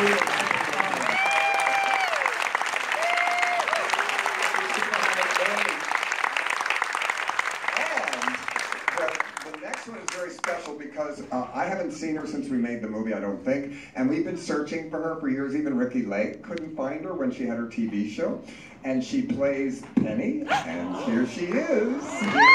The, next one is very special because uh, I haven't seen her since we made the movie, I don't think. And we've been searching for her for years. Even Ricki Lake couldn't find her when she had her TV show. And she plays Penny, and. Here she is.